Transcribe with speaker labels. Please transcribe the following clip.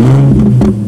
Speaker 1: Mm-hmm.